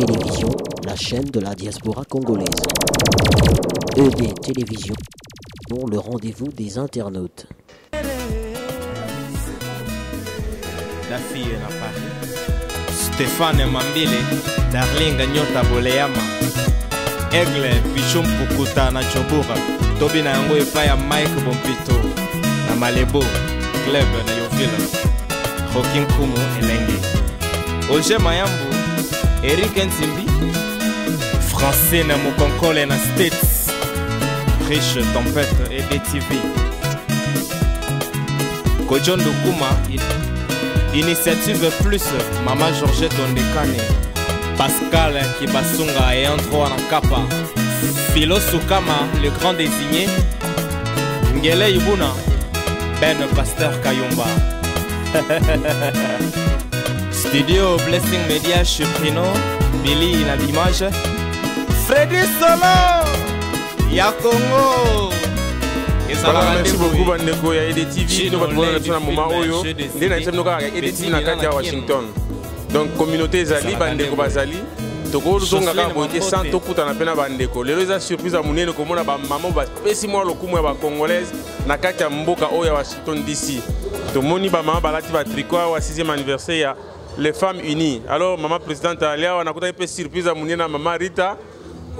Télévision, la chaîne de la diaspora congolaise. ED Télévision, le rendez-vous des internautes. La fille na Paris. Stéphane Mambile, Darlinga Nyota Boleyama. Aigle Pichum Pukuta na Chobura. Tobi na Mike Bompito. Na Malebo, Club na Yovila. Joaquin Kumu Elenge. Oje Mayambu, Eric Nzimbi. Français na Mukonkole na States. Riche Tempête et DTV. Kojon Dokuma, Initiative Plus, Mama Georgette Ondekane, Pascal Kibasunga et Andro Anakapa, Philo Sukama, le grand désigné, Ngele Ibuna, Ben Pasteur Kayumba. Studio Blessing Media Chuprino, Billy na l'image, Freddy Solo, ya voilà merci beaucoup bandeko ya edtv no bato bona na biso na moma oyo. nde na biso bino kaka ya edtv na kati ya washington. donc communauté ezali bandeko bazali. Tokozonga kaka boye te sans tokutana mpe na bandeko. Lelo eza surprise ya monene komona bamama bapesi mwa lokumu ya bacongolaise na kati ya mboka oyo ya washington dc tomoni bamama balati batriko awa 6e anniversaire ya les femmes unies. Alors mama présidente ali awa nakutaki mpe surprise ya monene na mama rita.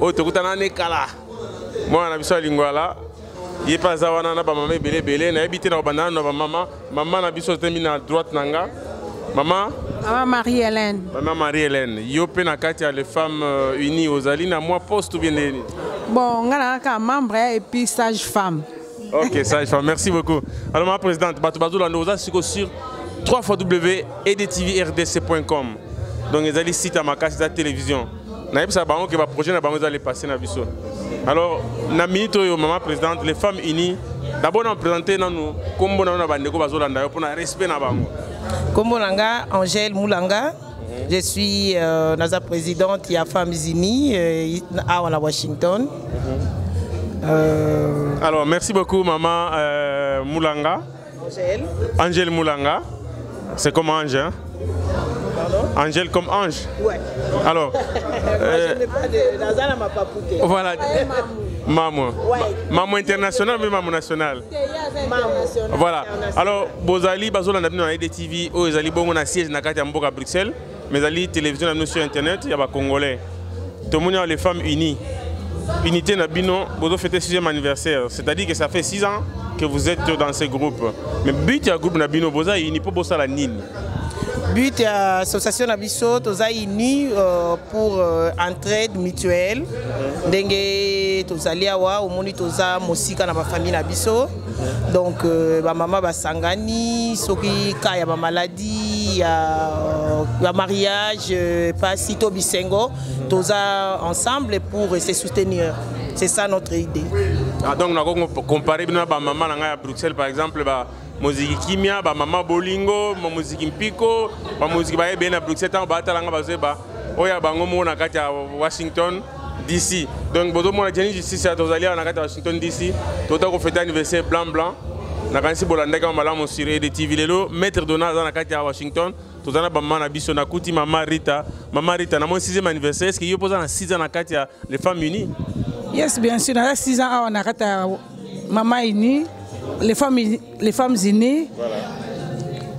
Oyo tokutana na ekala. Mwana na biso ya lingwala. Ye mpe aza wana na bamama ebele ebele nayebi te na kobanda na bamama mama. Na biso atemi na droite na nga. Mama? Mama marie hélène mama marie hélène yo mpe na kati ya les femmes unies ozali na mwa poste ou bien nini? Bon nga na kaka membre et puis sage femme ok sage femme merci beaucoup. Alors mama présidente bato bazolanda oza siko sur 3 fois w edtvrdc.com donc ezali site ya makasi eza télévision. Nayebisaka bango ke baprojet na bango eza lepasse na biso alors na minute oyo mama présidente les femmes unies d'abord na présente nanu nkombo na yo na bandeko bazolanda yo mpona respect na bango nkombo na nga angèle mulanga je suis euh, naza présidente ya femmes unies euh, awa na washington euh... alors merci beaucoup maman euh, mulanga angèle. Angèle mulanga c'est comme ange hein? Angèle comme ange? Ouais. Alors. euh, de... Voilà. Maman. Ouais. Maman internationale, mais maman nationale? Voilà. Alors, Bozali, Bazola, on a des TV, oh, Zali Bongo, na siège na kati à Bruxelles, mais Zali télévision, nous sur internet, il y a des Congolais. Tout le monde a les femmes unies. Unité Nabino, Bozo fêter 6e anniversaire. C'est-à-dire que ça fait 6 ans que vous êtes dans ce groupe. Mais but du groupe Nabino, Boza, il n'y a pas la nini? but ya association na biso toza uni uh, pour uh, entraide mutuelle ndenge tozali awa omoni toza mosika na bafamille na biso donc uh, bamama basangani soki ka ya bamaladi ya bamariage uh, pasi bisengo toza ensemble pour se soutenir c'est ça notre idée. Ah, donc na bamama na ngai ya bruxelles par exemple ba moziki kimia bamama bolingo bamoziki mpiko bamoziki bayebeye na bruxelles ntango batalanga bazoyeba oyo ya bango moko na kati ya washington dc donc bozomona jeni justice ya tozali washington dc tota anniversaire blanc blanc. Nakanisi bolandaki awa malamu sur edtv lelo. Maître dona na kati ya washington. Mama rita. Mama rita na moi 6e anniversaire estce yo mpo oza na 6 ans na kati ya les femmes unies? Yes bien sûr naza 6 ans awa na kati ya mama unie les femmes, les femmes unies voilà.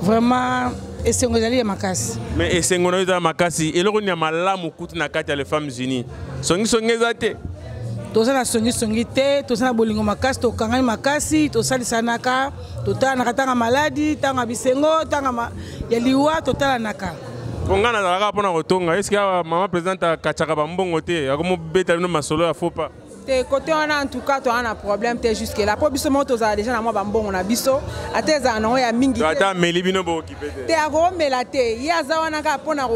vraiment esengo ezali ya makasi mais esengo na yo eza makasi eloko nini ya malamu kutu na kati ya les femmes unies songisongi eza te toza na songisongi te toza na bolingo makasi tokangani makasi tosalisanaka totalanaka ntanga maladi ntanga bisengo ntanga ya liwa totalanaka mpo ngai nazalaka mpona kotonga. Eske awa mama présidente akatiaka bambongo te akomobeta bino masolo ya fopa te. Kote wana en tout cas toza na problème te jusque là. Mpo biso moko tozala déjà na mwa bambongo na biso. Ata ezala nango ya mingi ata ameli bino bookipe te. Te akomela te. Ye aza wana kaka mpona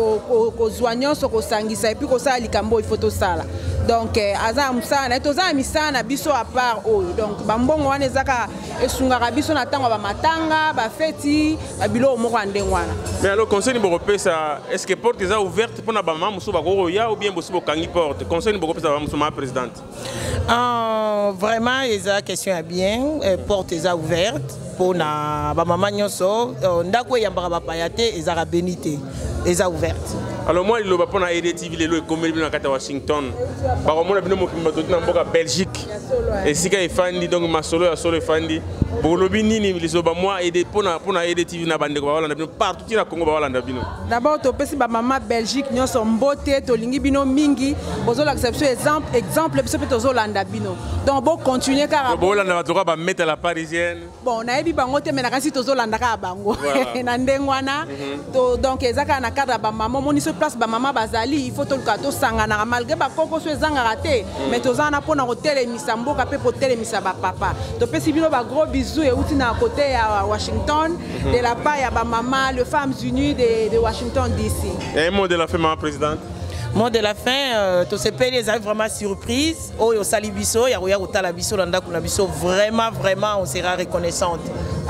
kozwa nyonso kosangisa epuis kosala likambo oyo ifo tosala donc aza na mosala na ye toza na misala na biso a part oyo. Donc bambongo wana eza kaka esungaka biso na ntango ya bamatanga bafeti babiloko moko ya ndenge wana. Mais alors conseil ni bokopesa est ce que porte eza ouverte mpona bamama mosusu ou bien bosi bokangi porte? Conseil ni bokopesa bama mosusu ma présidente. Uh, vraiment eza question ya bien. Eh, porte eza ouverte mpona bamama nyonso. Ndako eyambaka bapaya te ezaka beni te eza ouverte alors moi liloba mpona edtv lelo ekomeli bino na kati ya washington. Bakomona bino mokili batoti na mboka belgique esika efandi donc masolo ya solo efandi. Bolobi nini lizoba mwa mpona edtv na bandeko bawalanda bino. Partout na congo bawalanda bino. D'abord topesi bamama belgique nyonso mbote tolingi bino mingi. Bozolakisa biso exemple biso mpe tozolanda bino. Donc bocontinue kaka bolanda bato kaka bamete la parisienne. Bon nayebi bango te me nakasi tozolanda kaka bango. Na ndenge wana donc eza kaka na cadre ya bamama omoni so place bamama bazali il faut toluka tosanganaka malgré bakoko so ezangaka te mais toza wana mpona kotelemisa mboka mpe kotelemisa bapapa topesi bino bagros bizu euti na kote ya washington de la part ya bamama le femmes unies de, de washington dc un mot de la fin mama présidente. Mot de la fin euh, tosepeli ezali vraiment surprise. Oyo osali biso ya koya kotala biso na ndako na biso. Vraiment vraiment on sera reconnaissante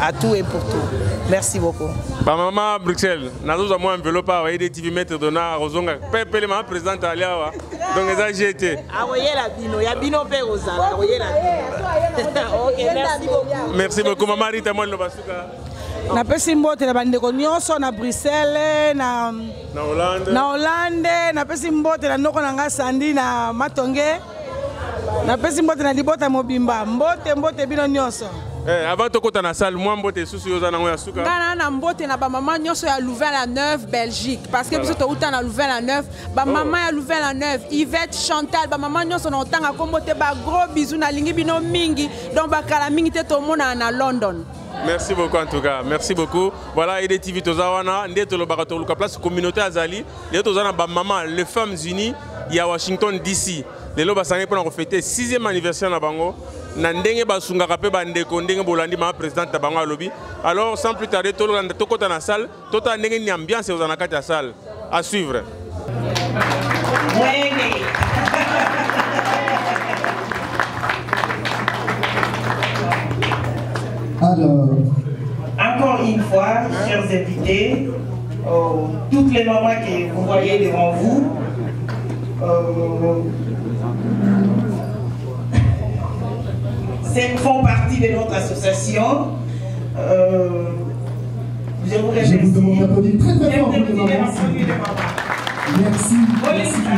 à tout et pour tout. Merci beaucoup. Bamama bruxelles nazozwa mwa enveloppe awa ede tv maître dona akozonga pepele mama présidente ali awa donc eza te akoyela bino ya bino mpe kozala akoyela bino. Ok merci beaucoup. Merci beaucoup mama rita mwa liloba suka napesi mbote na bandeko nyonso na bruxelles na, na hollande, na hollande napesi mbote na ndoko na ngai sandi na matonge. Napesi mbote na libota mobimba. Mbote mbote bino nyonso Eh, avant tokota na salle mwa mbote esusu yo oza nango ya suka. Ngai na na mbote na bamama nyonso ya louvain la neuve belgique. Parce que biso touta na louvain la neuve. Bamama ya louvain la neuve yvette chantal bamama nyonso na kotanga kombo te bagros bizu nalingi bino mingi. Donc bakala mingi te tomonana na london. Merci beaucoup en tout cas. Merci beaucoup. Voilà ede tv toza wana. Nde tolobaka toluka place communauté azali. Lelo toza na bamama les femmes unies ya washington dc lelo basangi mpona kofete 6e anniversaire na bango na ndenge basungaka mpe bandeko ndenge bolandi mama présidente na bango alobi. Alors sans plus tarder tolanda tokɔta na salle. Totala ndenge nini ambiance ekozala na kati ya salle. À suivre. Alors, Encore une fois, chers invités, euh, toutes les mamans que vous voyez devant vous, euh, font partie de notre association. Euh, je vous remercie. je vous demande d'applaudir très très fort de. Merci. Bonne Merci. Donc,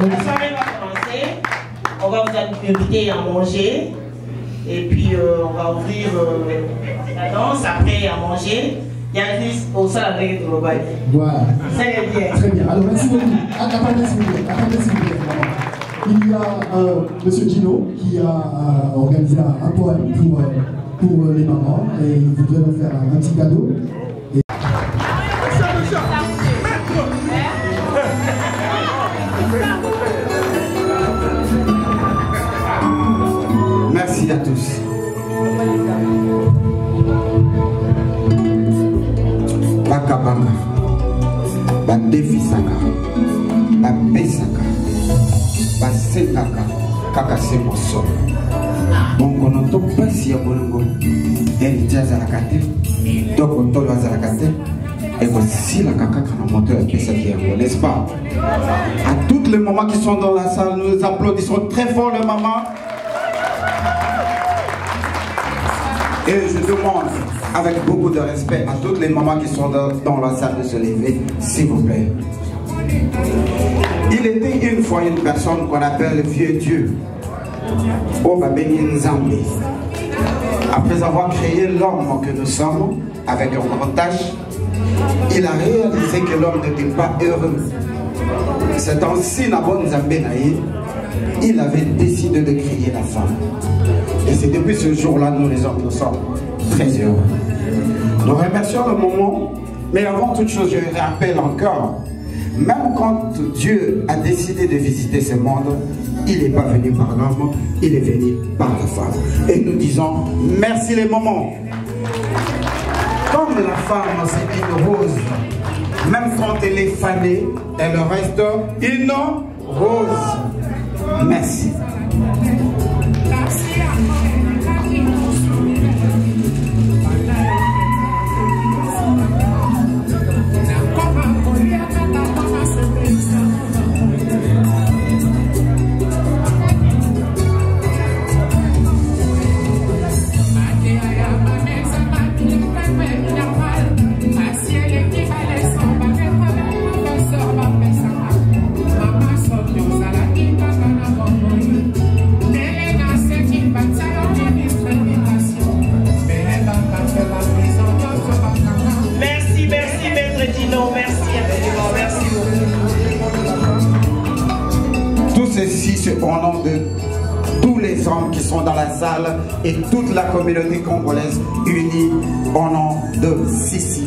euh, la soirée va commencer. On va vous inviter à manger. Et puis, euh, on va ouvrir euh, la danse. Après, à manger. Il y a juste au le bail. Voilà. C'est bien. Très bien. Alors, merci beaucoup. Ah, s'il vous plaît. Attendez, s'il vous plaît. Il y a euh, Monsieur Gino qui a euh, organisé un, poème pour, euh, pour les mamans et il voudrait leur faire un petit cadeau. Se mosolo monkono to mpasi ya bolingo eliti azalaka te to kotolo azalaka te ekosilaka kaka na moto epesaki yango n'est-ce pas? À toutes les mamans qui sont dans la salle nous applaudissons très fort les mamans. Et je demande avec beaucoup de respect à toutes les mamans qui sont dans, dans la salle de se lever, s'il vous plaît. Il était une fois une personne qu'on appelle le vieux Dieu, Nzambi. Après avoir créé l'homme que nous sommes, avec un grand tâche, il a réalisé que l'homme n'était pas heureux. C'est ainsi Nabon Nzambe Naï, il avait décidé de créer la femme. Et c'est depuis ce jour-là, nous les hommes, nous sommes très heureux. Nous remercions le moment, mais avant toute chose, je rappelle encore, même quand Dieu a décidé de visiter ce monde, il n'est pas venu par l'homme, il est venu par la femme. Et nous disons, merci les moments. Comme la femme, c'est une rose, même quand elle est fanée, elle reste une rose. Merci. Les hommes qui sont dans la salle et toute la communauté congolaise unie au nom de Sissi.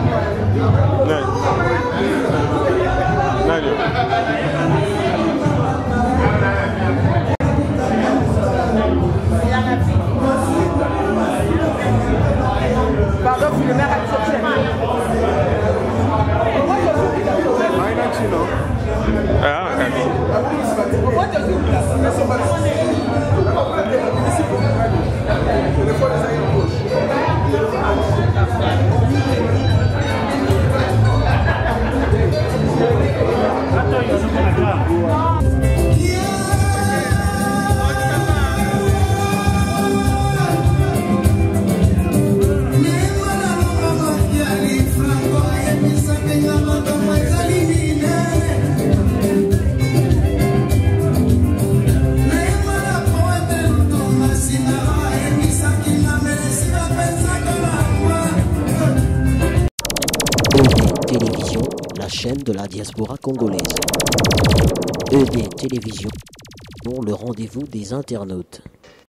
chaîne de la diaspora congolaise. ED Télévision, le rendez-vous des internautes.